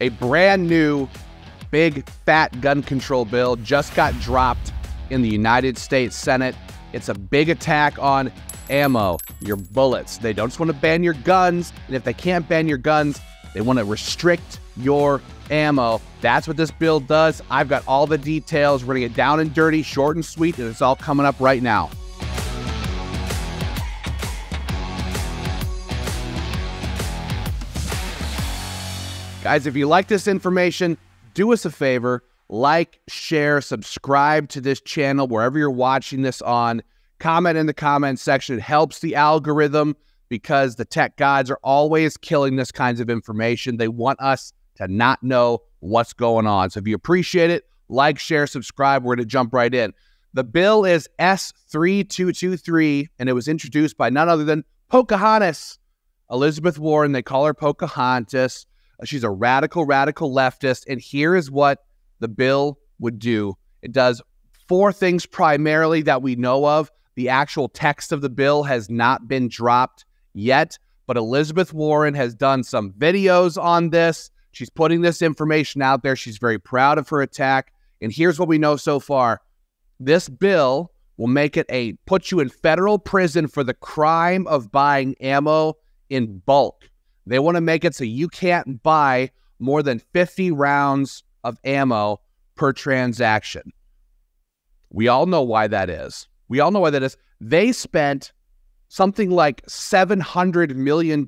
A brand new, big, fat gun control bill just got dropped in the United States Senate. It's a big attack on ammo, your bullets. They don't just want to ban your guns. And if they can't ban your guns, they want to restrict your ammo. That's what this bill does. I've got all the details. We're going to get down and dirty, short and sweet, and it's all coming up right now. Guys, if you like this information, do us a favor like, share, subscribe to this channel wherever you're watching this on. Comment in the comment section. It helps the algorithm because the tech gods are always killing this kinds of information. They want us to not know what's going on. So if you appreciate it, like, share, subscribe. We're going to jump right in. The bill is S3223, and it was introduced by none other than Pocahontas, Elizabeth Warren. They call her Pocahontas. Uh, she's a radical, radical leftist. And here is what the bill would do it does four things primarily that we know of. The actual text of the bill has not been dropped yet, but Elizabeth Warren has done some videos on this. She's putting this information out there. She's very proud of her attack. And here's what we know so far this bill will make it a put you in federal prison for the crime of buying ammo in bulk. They want to make it so you can't buy more than 50 rounds of ammo per transaction. We all know why that is. We all know why that is. They spent something like $700 million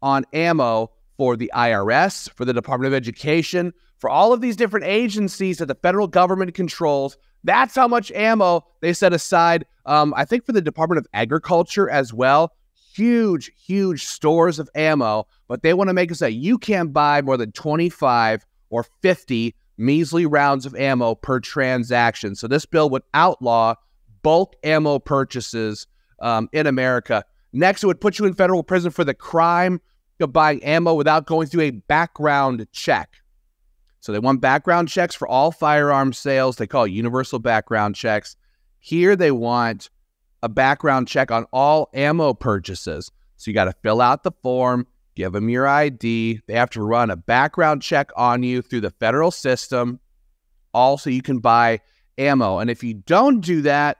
on ammo for the IRS, for the Department of Education, for all of these different agencies that the federal government controls. That's how much ammo they set aside. Um, I think for the Department of Agriculture as well. Huge, huge stores of ammo, but they want to make it so you can't buy more than 25 or 50 measly rounds of ammo per transaction. So this bill would outlaw bulk ammo purchases um, in America. Next, it would put you in federal prison for the crime of buying ammo without going through a background check. So they want background checks for all firearm sales. They call it universal background checks. Here they want a background check on all ammo purchases. So you got to fill out the form, give them your ID. They have to run a background check on you through the federal system. Also, you can buy ammo. And if you don't do that,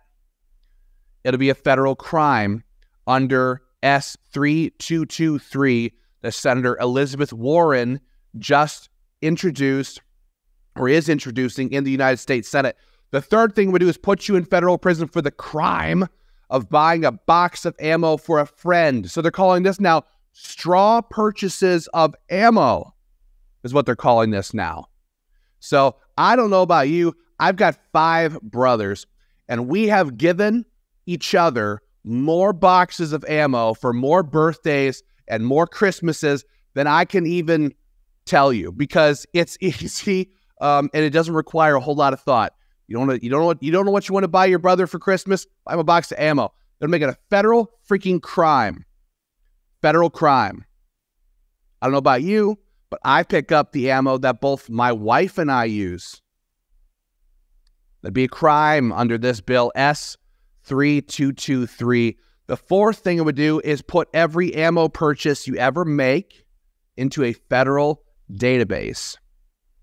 it'll be a federal crime under S3223 that Senator Elizabeth Warren just introduced or is introducing in the United States Senate. The third thing we do is put you in federal prison for the crime of buying a box of ammo for a friend. So they're calling this now straw purchases of ammo, is what they're calling this now. So I don't know about you. I've got five brothers, and we have given each other more boxes of ammo for more birthdays and more Christmases than I can even tell you because it's easy um, and it doesn't require a whole lot of thought. You don't know, you don't know what you don't know what you want to buy your brother for Christmas. Buy him a box of ammo. They're making a federal freaking crime federal crime. I don't know about you, but I pick up the ammo that both my wife and I use. That'd be a crime under this bill S3223. The fourth thing it would do is put every ammo purchase you ever make into a federal database.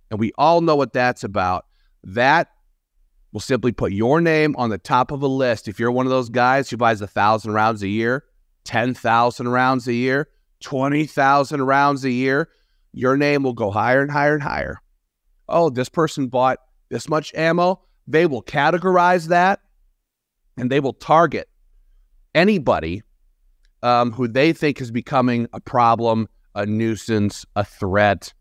And we all know what that's about. That will simply put your name on the top of a list. If you're one of those guys who buys a thousand rounds a year, 10,000 rounds a year, 20,000 rounds a year, your name will go higher and higher and higher. Oh, this person bought this much ammo. They will categorize that and they will target anybody um, who they think is becoming a problem, a nuisance, a threat,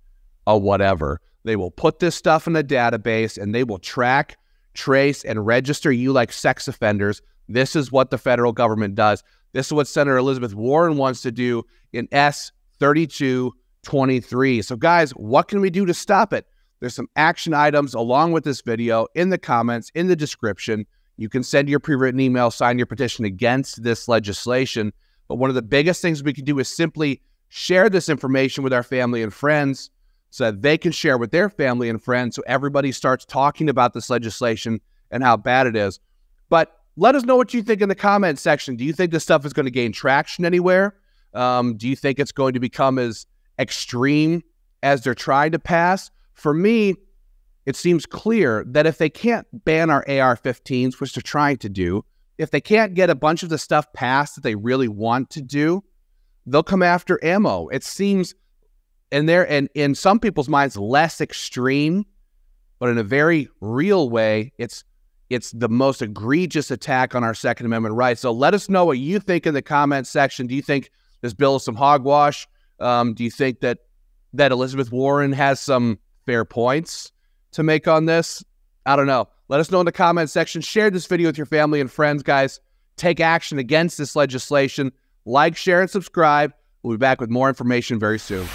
a whatever. They will put this stuff in a database and they will track, trace, and register you like sex offenders. This is what the federal government does. This is what Senator Elizabeth Warren wants to do in S 3223. So, guys, what can we do to stop it? There's some action items along with this video in the comments, in the description. You can send your pre written email, sign your petition against this legislation. But one of the biggest things we can do is simply share this information with our family and friends so that they can share with their family and friends so everybody starts talking about this legislation and how bad it is. But let us know what you think in the comment section. Do you think this stuff is going to gain traction anywhere? Um, do you think it's going to become as extreme as they're trying to pass. For me, it seems clear that if they can't ban our AR 15s, which they're trying to do, if they can't get a bunch of the stuff passed that they really want to do, they'll come after ammo. It seems in there and in some people's minds less extreme, but in a very real way, it's it's the most egregious attack on our Second Amendment rights. So let us know what you think in the comments section. Do you think this bill is some hogwash? Um, do you think that that Elizabeth Warren has some fair points to make on this? I don't know. Let us know in the comment section. Share this video with your family and friends, guys. Take action against this legislation. Like, share, and subscribe. We'll be back with more information very soon.